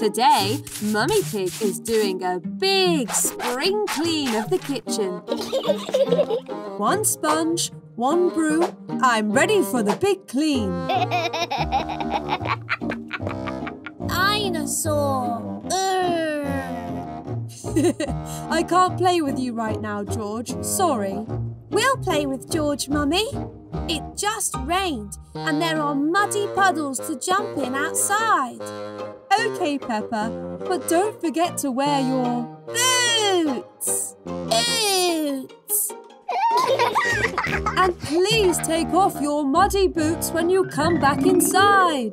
Today, Mummy Pig is doing a big spring clean of the kitchen. one sponge, one broom. I'm ready for the big clean. Dinosaur. I can't play with you right now, George. Sorry. We'll play with George, Mummy. It just rained and there are muddy puddles to jump in outside. OK, Peppa, but don't forget to wear your boots. Boots. and please take off your muddy boots when you come back inside.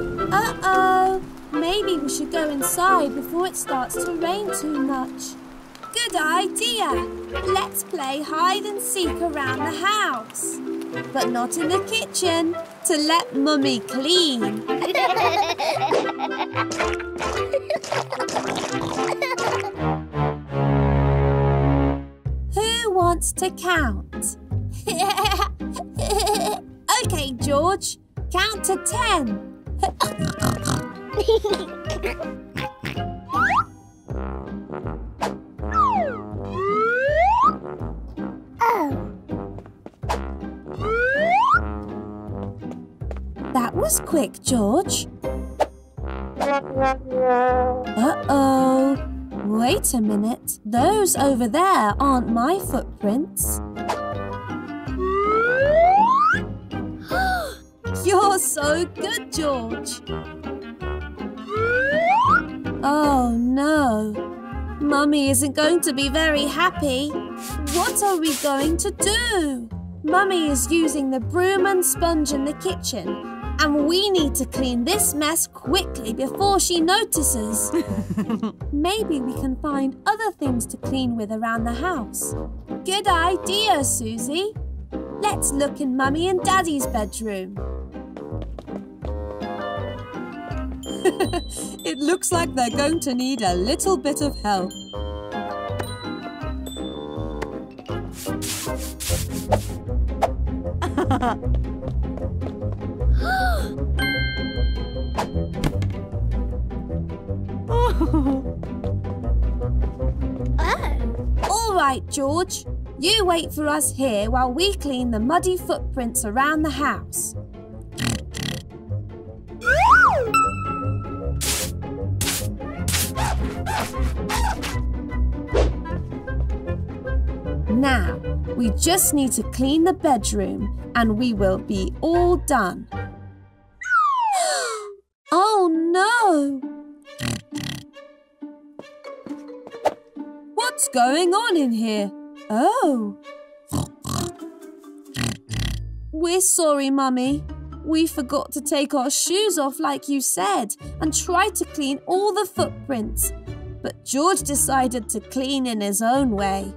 Maybe we should go inside before it starts to rain too much. Good idea. Let's play hide and seek around the house. But not in the kitchen, to let Mummy clean. Who wants to count? okay, George. Count to ten. Oh. That was quick, George. Uh-oh. Wait a minute. Those over there aren't my footprints. You're so good, George. Oh, no. Mummy isn't going to be very happy. What are we going to do? Mummy is using the broom and sponge in the kitchen, and we need to clean this mess quickly before she notices. Maybe we can find other things to clean with around the house. Good idea, Susie. Let's look in Mummy and Daddy's bedroom. it looks like they're going to need a little bit of help. All right, George. You wait for us here while we clean the muddy footprints around the house. We just need to clean the bedroom and we will be all done. oh no! What's going on in here? Oh. We're sorry, Mummy. We forgot to take our shoes off like you said and tried to clean all the footprints. But George decided to clean in his own way.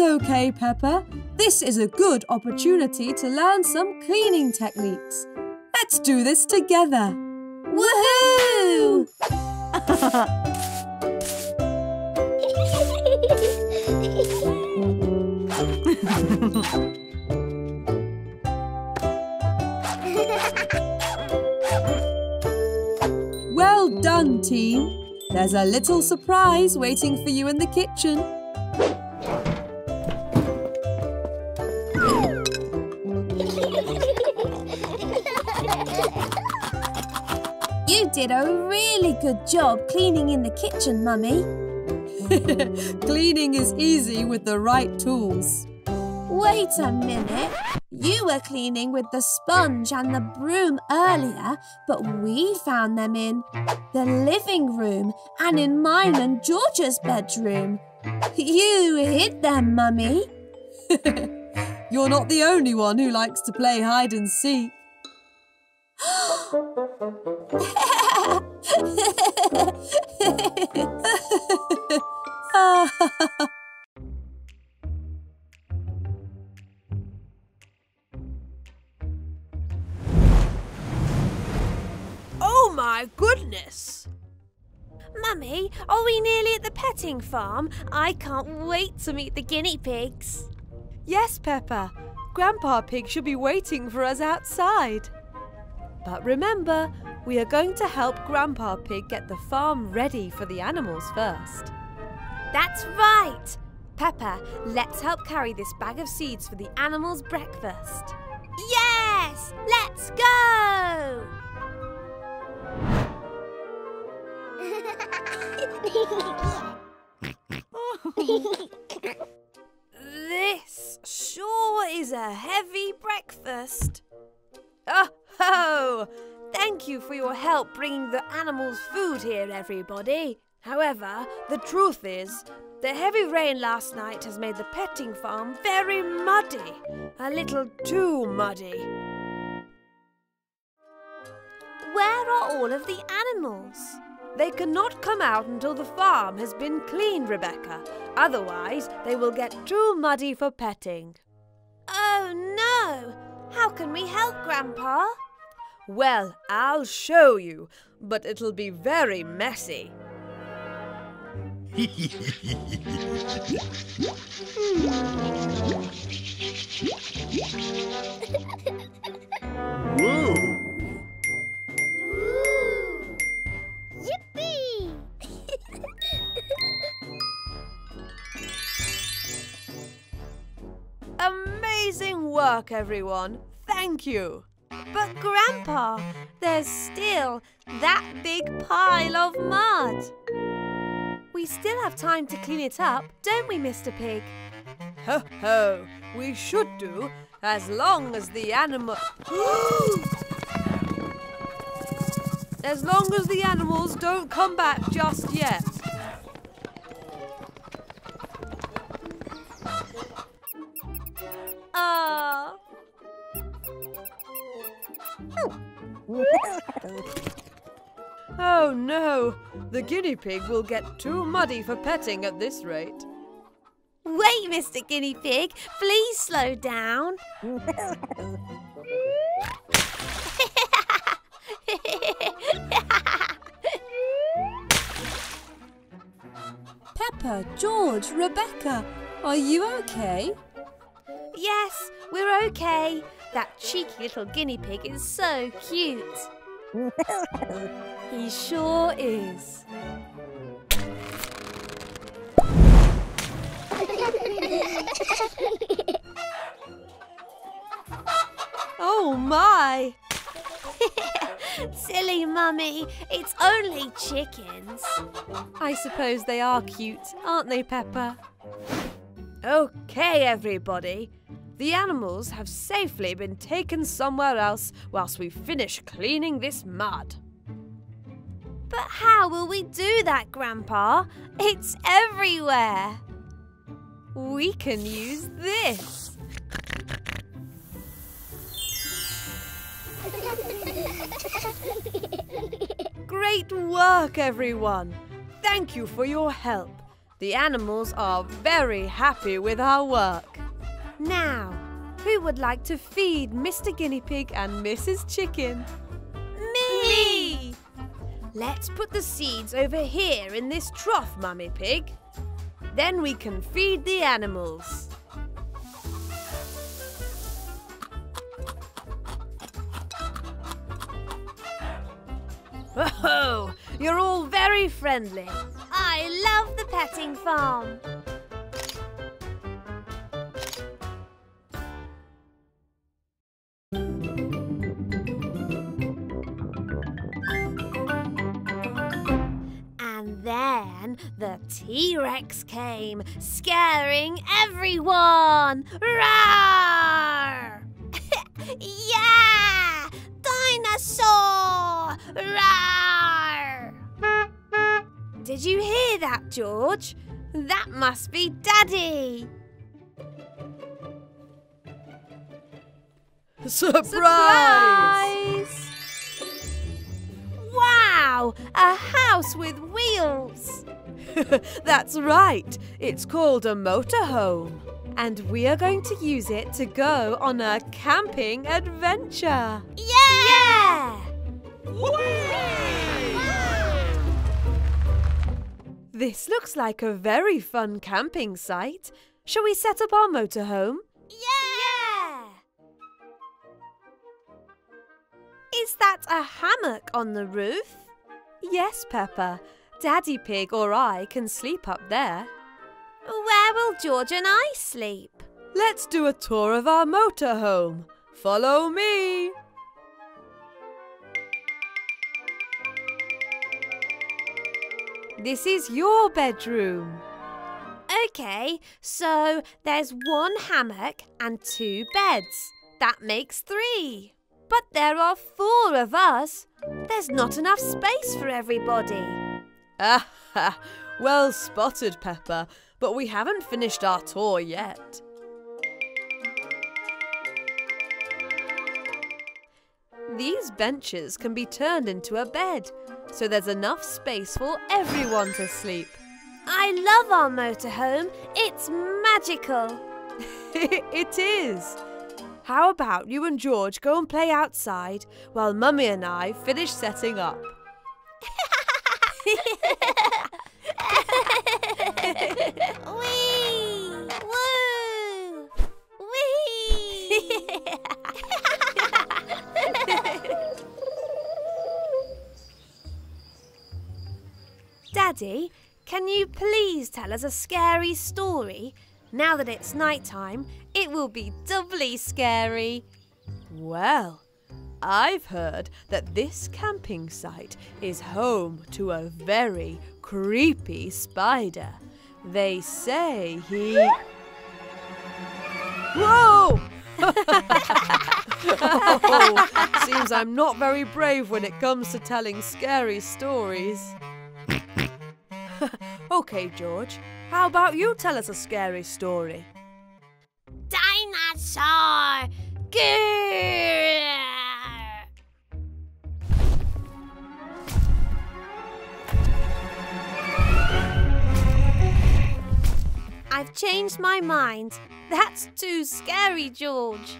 It's okay, Peppa. This is a good opportunity to learn some cleaning techniques. Let's do this together. Woohoo! well done, team. There's a little surprise waiting for you in the kitchen. Did a really good job cleaning in the kitchen, Mummy. Cleaning is easy with the right tools. Wait a minute. You were cleaning with the sponge and the broom earlier, but we found them in the living room and in mine and George's bedroom. You hid them, Mummy. You're not the only one who likes to play hide and seek. oh my goodness! Mummy, are we nearly at the petting farm? I can't wait to meet the guinea pigs. Yes, Peppa. Grandpa Pig should be waiting for us outside. But remember, we are going to help Grandpa Pig get the farm ready for the animals first. That's right! Peppa, let's help carry this bag of seeds for the animals' breakfast. Yes! Bringing the animals food here, everybody. However, the truth is, the heavy rain last night has made the petting farm very muddy. A little too muddy. Where are all of the animals? They cannot come out until the farm has been cleaned, Rebecca. Otherwise, they will get too muddy for petting. Oh no! How can we help, Grandpa? Well, I'll show you, but it'll be very messy. Whoa! Yippee! Amazing work, everyone. Thank you. But, Grandpa, there's still that big pile of mud. We still have time to clean it up, don't we, Mr. Pig? Ho ho! We should do, as long as the animal. as long as the animals don't come back just yet. Ah. Oh no! The guinea pig will get too muddy for petting at this rate. Wait, Mr. Guinea Pig, please slow down. Peppa, George, Rebecca, are you okay? yes, we're okay. That cheeky little guinea pig is so cute. He sure is. Oh my! Silly mummy, it's only chickens. I suppose they are cute, aren't they, Peppa? Okay, everybody. The animals have safely been taken somewhere else whilst we finish cleaning this mud. But how will we do that, Grandpa? It's everywhere. We can use this. Great work, everyone. Thank you for your help. The animals are very happy with our work. Now, who would like to feed Mr. Guinea Pig and Mrs. Chicken? Me! Let's put the seeds over here in this trough, Mummy Pig. Then we can feed the animals. Oh, you're all very friendly. I love the petting farm. T Rex came, scaring everyone. Roar! yeah! Dinosaur! Roar! Did you hear that, George? That must be Daddy. Surprise! Surprise! Wow! A house with wheels! That's right. It's called a motorhome. And we are going to use it to go on a camping adventure. Yeah! This looks like a very fun camping site. Shall we set up our motorhome? Yeah! Is that a hammock on the roof? Yes, Peppa. Daddy Pig or I can sleep up there. Where will George and I sleep? Let's do a tour of our motorhome. Follow me. This is your bedroom. Okay, so there's one hammock and two beds. That makes three. But there are four of us. There's not enough space for everybody. Ah, well spotted, Peppa, but we haven't finished our tour yet. These benches can be turned into a bed, so there's enough space for everyone to sleep. I love our motorhome. It's magical. it is. How about you and George go and play outside while Mummy and I finish setting up? Whee! Woo! Whee! Daddy, can you please tell us a scary story? Now that it's night time, it will be doubly scary. Well, I've heard that this camping site is home to a very creepy spider. They say he. Whoa! oh, seems I'm not very brave when it comes to telling scary stories. okay, George, how about you tell us a scary story? Dinosaur! I've changed my mind. That's too scary, George.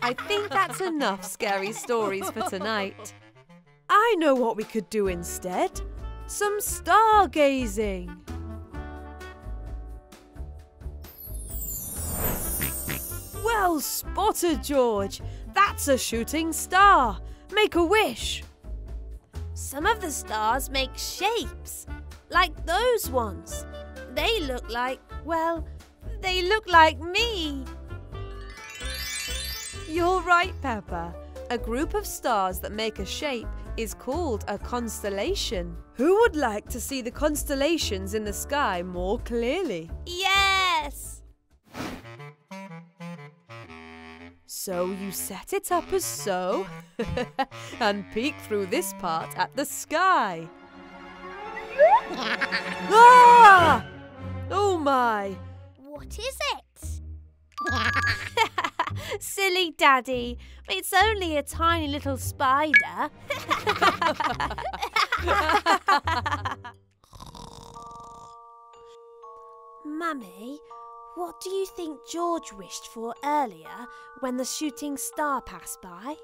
I think that's enough scary stories for tonight. I know what we could do instead. Some stargazing. Well spotted, George. That's a shooting star. Make a wish. Some of the stars make shapes, like those ones. They look like, well, they look like me. You're right, Peppa. A group of stars that make a shape is called a constellation. Who would like to see the constellations in the sky more clearly? Yes! So you set it up as so and peek through this part at the sky. ah! Oh my! What is it? Silly Daddy, it's only a tiny little spider. Mummy, what do you think George wished for earlier when the shooting star passed by?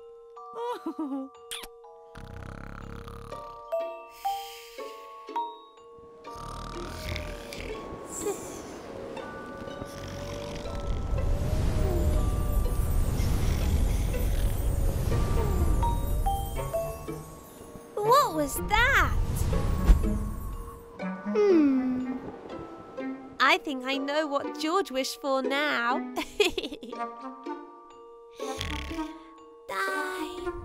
was that? Hmm. I think I know what George wished for now. Die.